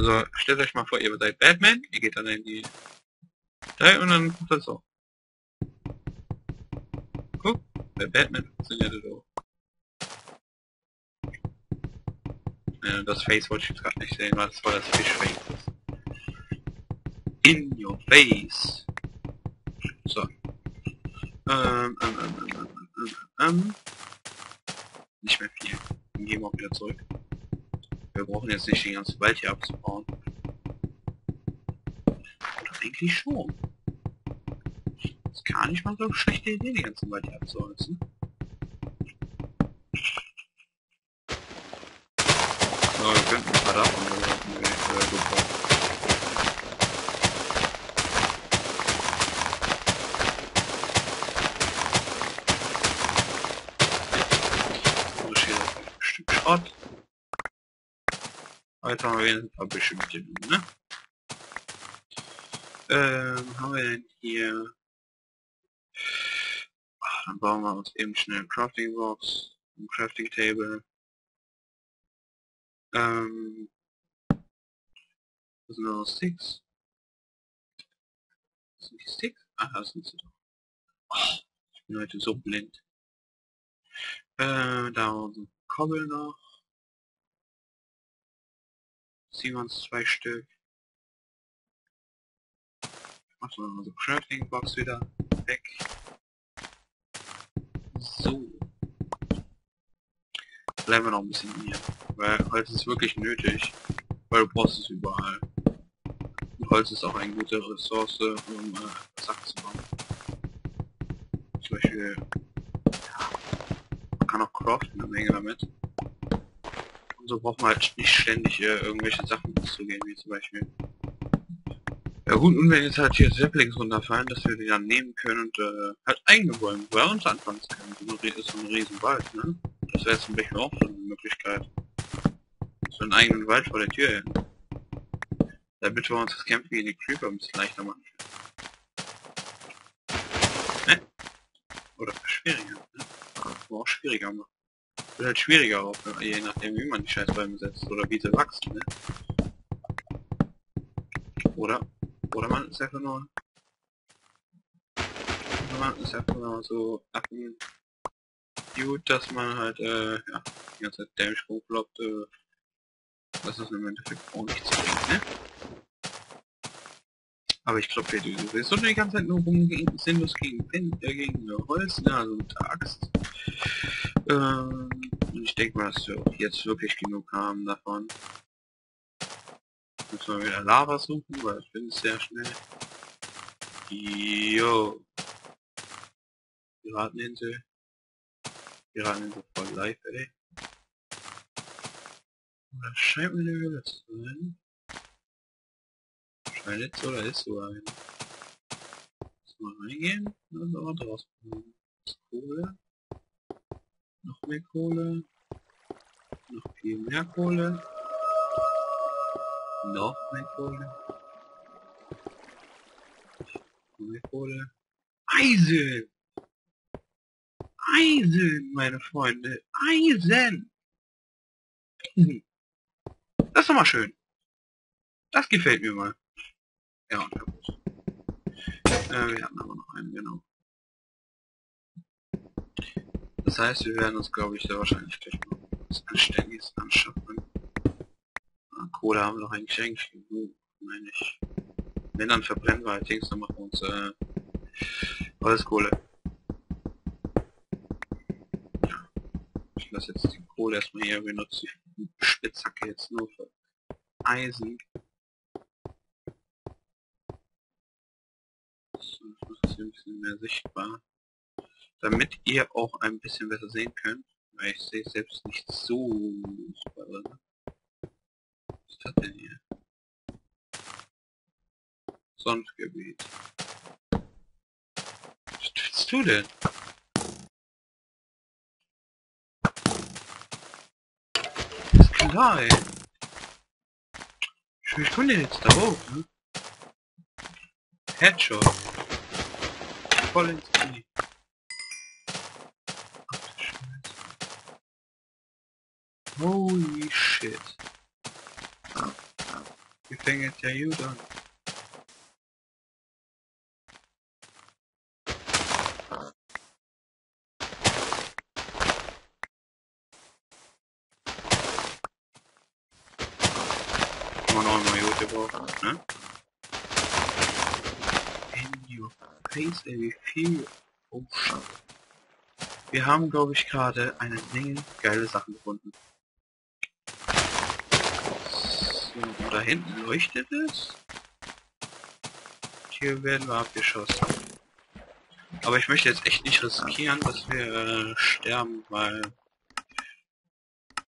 Also stellt euch mal vor, ihr seid Batman, ihr geht dann in die... Da und dann macht das so. Guck, bei Batman funktioniert das so. Das Face wollte ich jetzt gerade nicht sehen, weil das war das Fischface. In your face. So. Ähm, ähm, ähm, ähm, ähm, ähm, ähm. Nicht mehr viel. Dann gehen wir auch wieder zurück. Wir brauchen jetzt nicht den ganzen Wald hier abzubauen. Oder eigentlich schon. Das gar nicht mal so eine schlechte Idee, die ganzen Wald hier abzuholzen. So, wir könnten ein paar davon äh, äh, gebrauchen. So, steht auf ein Stück Schrott. Jetzt haben wir ein paar dem, ne? Ähm, haben wir denn hier... Ach, dann bauen wir uns eben schnell eine Crafting Box, ein Crafting Table. Ähm... Das sind noch Sticks. Sind die Sticks? Ah, da sind sie doch. Oh, ich bin heute so blind. Äh, da haben wir Kobbel noch. Ziehen wir uns zwei Stück. Machen wir so Crafting Box wieder weg. So. Bleiben wir noch ein bisschen hier. Weil Holz ist wirklich nötig. Weil du brauchst es überall. Und Holz ist auch eine gute Ressource, um äh, Sachen zu bauen. Zum Beispiel, ja, man kann auch craften eine Menge damit so braucht man halt nicht ständig äh, irgendwelche Sachen zu gehen, wie zum Beispiel. Ja gut, und wenn jetzt halt hier Saplings runterfallen, dass wir die dann nehmen können und äh, halt eigene Bäume bei uns anfangen können. So ein, ist so ein Riesenwald, ne? Das wäre zum Beispiel auch so eine Möglichkeit. So einen eigenen Wald vor der Tür hin. Damit wir uns das Kämpfen gegen die Creeper ein bisschen leichter machen Ne? Oder schwieriger, ne? Aber auch schwieriger machen wird halt schwieriger auch, je nachdem wie man die Scheißbäume setzt oder wie sie wachsen, ne? Oder, oder man ist einfach nur, oder man ist einfach nur so affen gut, dass man halt, äh, ja, die ganze Zeit Damage hochblockt, äh, das ist im Endeffekt auch nichts bringt, ne? Aber ich glaube, wir sowieso die ganze Zeit nur rum sinnlos gegen, äh, gegen Holz, ne, also mit der Axt. Ähm, ich denke mal, dass wir auch jetzt wirklich genug haben davon. Müssen wir wieder Lava suchen, weil ich bin sehr schnell. Jo. Pirateninsel. Pirateninsel voll live, ey. Das scheint mir eine Höhle zu sein. Scheint jetzt oder ist so ein. Mal reingehen, dann aber draußen. Das Kohle. Noch mehr Kohle. Noch viel mehr Kohle. Noch mehr Kohle. Noch mehr Kohle. Eisen! Eisen, meine Freunde. Eisen! Das ist doch mal schön. Das gefällt mir mal. Ja, äh, wir hatten aber noch einen, genau. Das heißt, wir werden uns, glaube ich, sehr wahrscheinlich gleich mal was Anständiges anschaffen. Ah, Kohle haben wir noch eigentlich eigentlich genug, meine ich. Wenn, dann verbrennen wir allerdings, dann machen wir uns äh, Holzkohle. Ja. Ich lasse jetzt die Kohle erstmal hier, benutze die Spitzhacke jetzt nur für Eisen. So, ich mache das hier ein bisschen mehr sichtbar damit ihr auch ein bisschen besser sehen könnt, weil ich sehe selbst nicht so super drin. Was ist das denn hier? Sonnengebiet. Was willst du denn? Das ist klar, ey. Ich den jetzt da hoch, ne? Headshot. Voll ins Knie. Holy shit. Wir fängt ja gut an. Immer noch einmal gut gebraucht, ne? In your face, ey, wie viel... Oh, shit. Wir haben, glaube ich, gerade eine Menge geile Sachen gefunden. So, da hinten leuchtet es. Hier werden wir abgeschossen. Aber ich möchte jetzt echt nicht riskieren, dass wir äh, sterben, weil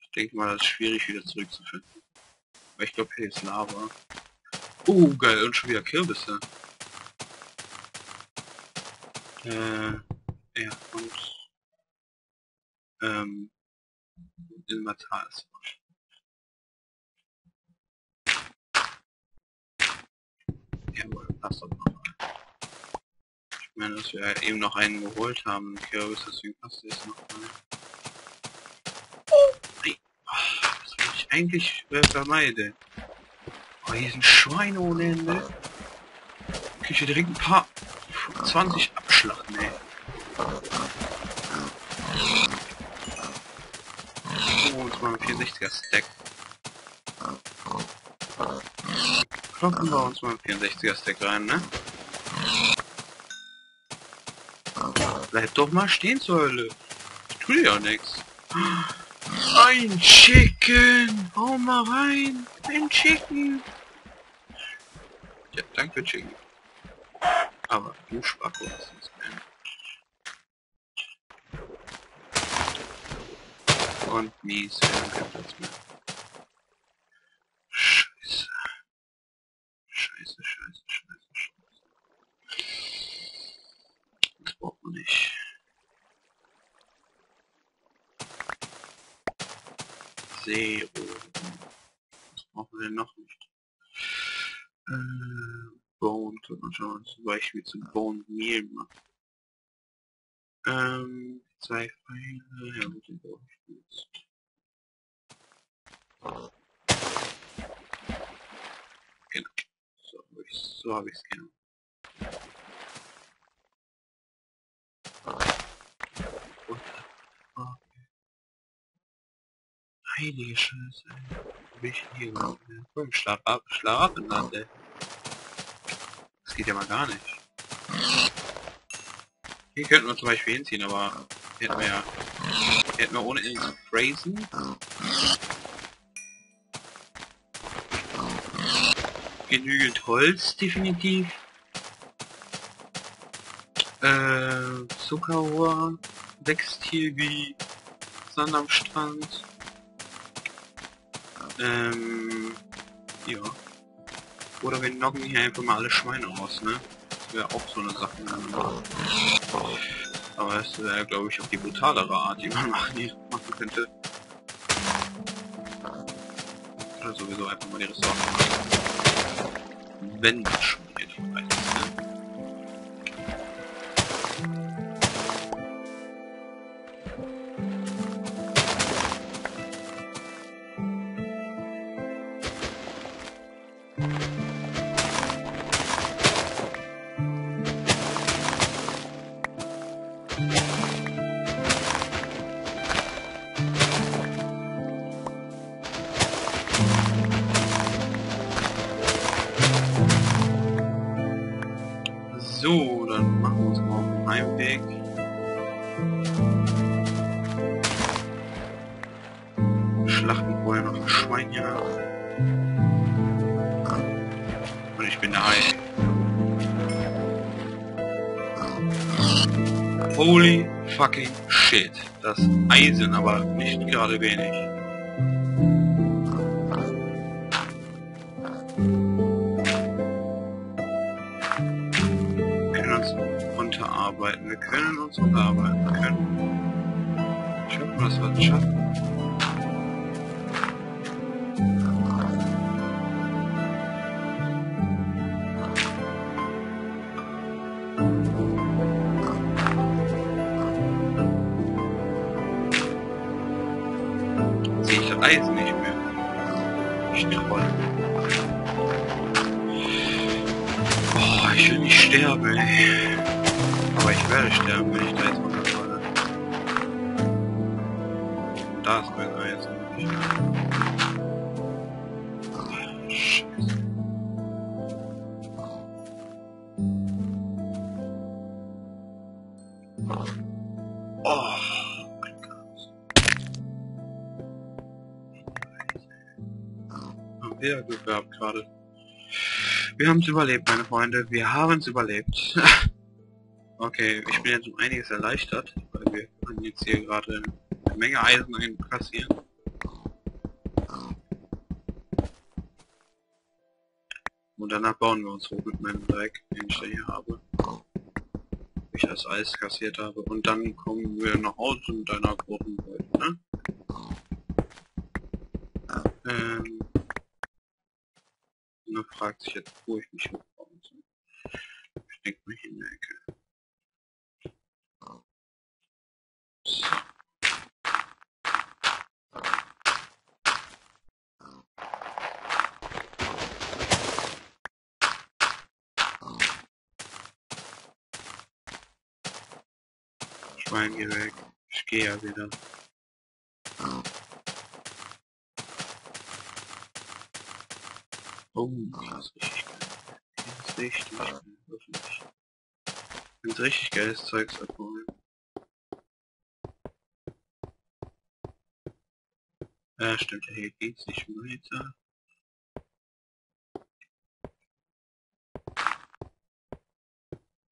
ich denke mal, das ist schwierig wieder zurückzufinden. Aber ich glaube, hier ist Lava. Oh, geil, und schon wieder Kürbisse. Äh, ja, und ähm, Inventar ist Jawohl, passt doch noch. Ich meine, dass wir eben noch einen geholt haben, Kürbis, deswegen passt jetzt noch mal. Oh, oh, das will ich eigentlich äh, vermeiden. Oh, hier sind Schweine ohne Ende. Ich hier direkt ein paar 20 abschlachten, ey. Oh, uns mal ein 64er Stack. Kloppen wir uns mal ein 64er Stack rein, ne? Bleib doch mal stehen zur Hölle. Ich tue ja nichts. Ein Chicken! Hau mal rein! Ein Chicken! Ja, danke Chicken. Aber du Spacko hast es Und mies, wir haben keinen Platz mehr. Scheiße. Scheiße, scheiße, scheiße, scheiße. Das braucht man nicht. Zero. Was brauchen wir denn noch nicht? Äh, Bone, könnte man schon zum Beispiel zu Bone Meal machen. Ähm, zwei Pfeile, ja gut, den brauche ich jetzt. Genau. So habe ich es genau. Heilige Scheiße, bin ich hier? Komm, schlaf ab, schlaf ab im Land, ey. Das geht ja mal gar nicht. Hier könnten wir zum Beispiel hinziehen, aber hätten wir ja... Hätten wir ohne Ende zu phrasen. Genügend Holz, definitiv. Äh, Zuckerrohr wächst hier wie Sand am Strand. Ähm, ja. Oder wir knocken hier einfach mal alle Schweine aus, ne? Das wäre auch so eine Sache. Aber es wäre, glaube ich, auch die brutalere Art, die man machen, machen könnte. Oder sowieso einfach mal die Ressourcen machen. Wenn das schon den Heimweg. Schlachten vorher noch ein Schwein hier. Und ich bin Hai. Holy fucking shit. Das Eisen, aber nicht gerade wenig. Können uns unterarbeiten. Wir können. Ich hoffe, dass wir schaffen. Sehe ich das nicht mehr. Ich troll. Ich will nicht sterben, ey. Ich werde sterben, wenn ich da jetzt runterfalle. Da ist mein Eis. Scheiße. Oh, mein Gott. Haben wir Glück gehabt gerade. Wir haben es überlebt, meine Freunde. Wir haben es überlebt. okay, ich bin jetzt um einiges erleichtert, weil wir können jetzt hier gerade eine Menge Eisen einkassieren. Und danach bauen wir uns hoch mit meinem Dreck, den ich da hier habe. Ich das Eis kassiert habe. Und dann kommen wir nach Hause mit einer großen Beute, ne? Ähm, dann fragt sich jetzt, wo ich mich hochbauen soll. Ich denke hier in der Ecke. Schwein, geh weg. Ich gehe ja wieder. Oh, das ist richtig geil. Das ist richtig geil, wirklich. Ganz richtig geiles Zeugs abholen. Ja, stimmt, hier geht's nicht weiter.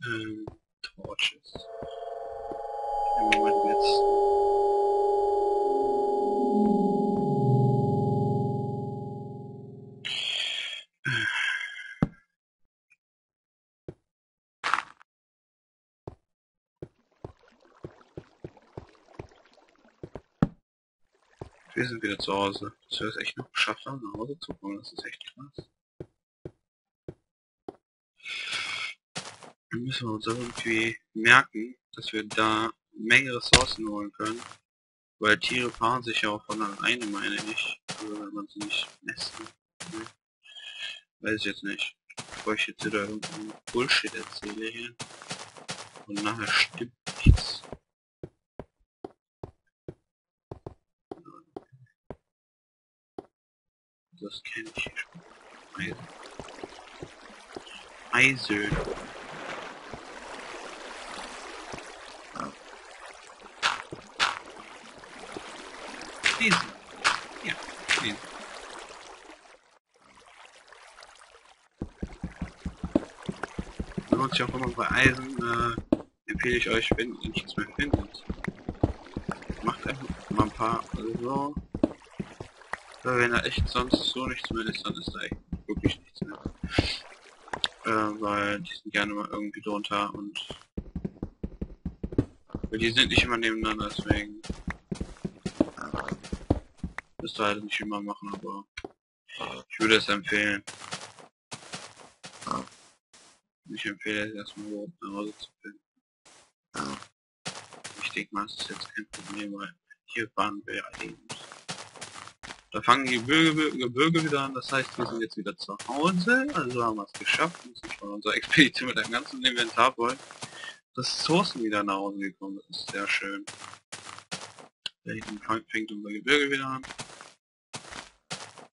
Ähm, Torches. Im Moment Wir sind wieder zu Hause. Dass wir es echt noch geschafft haben, nach Hause zu kommen, das ist echt krass. Dann müssen wir uns irgendwie merken, dass wir da Menge Ressourcen holen können. Weil Tiere paaren sich ja auch von alleine, meine ich. Also wenn man sie nicht nesten. Ne? Weiß ich jetzt nicht. Bevor ich jetzt wieder irgendeinen Bullshit erzähle hier. Und nachher stimmt nichts. Das kenne ich schon. Eisen. Eisen. Diesen. Ja, diesen. Wenn man sich auch immer bei Eisen, äh, empfehle ich euch, wenn ihr nichts mehr findet, macht einfach mal ein paar so. Weil wenn da echt sonst so nichts mehr ist, dann ist da echt wirklich nichts mehr. Äh, weil die sind gerne mal irgendwie drunter und die sind nicht immer nebeneinander, deswegen müsst ihr halt nicht immer machen, aber ich würde es empfehlen. Ich empfehle es erstmal überhaupt nach Hause zu finden. Ich denke mal, es ist jetzt kein Problem, weil hier waren wir ja eben. Da fangen die Gebirge, Gebirge wieder an, das heißt, wir sind jetzt wieder zu Hause, also haben wir es geschafft, wir sind von unserer Expedition mit einem ganzen Inventar voll. Ressourcen wieder nach Hause gekommen, das ist sehr schön. Da hinten fängt unser Gebirge wieder an.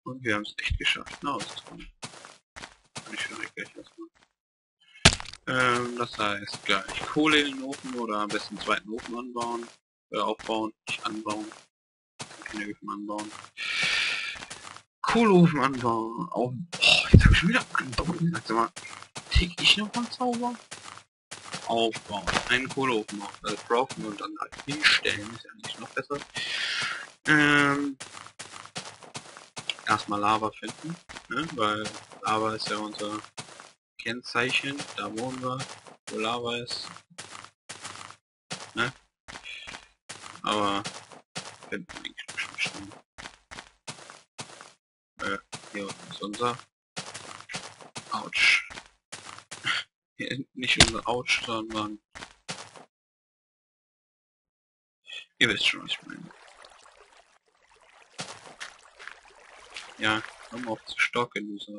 Und wir haben es echt geschafft, nach Hause zu kommen. Ich verrecke gleich erstmal. Ähm, das heißt gleich Kohle in den Ofen oder am besten einen zweiten Ofen anbauen, äh, aufbauen, nicht anbauen. Keine Öfen anbauen. Kohleofen anbauen. Auf, oh, jetzt habe ich schon wieder anbauen. Sag mal, tick ich noch mal Zauber? Aufbauen. Einen Kohleofen auf, äh, brauchen und dann halt hinstellen. Ist ja eigentlich noch besser. Ähm, erstmal Lava finden, ne? weil Lava ist ja unser Kennzeichen. Da wohnen wir, wo Lava ist. Ne? Aber finden wir eigentlich schon schnell. Äh, hier unten ist unser Autsch. Nicht unser Autsch, sondern ihr wisst schon, was ich meine. Ja, komm auf zu stocken, so.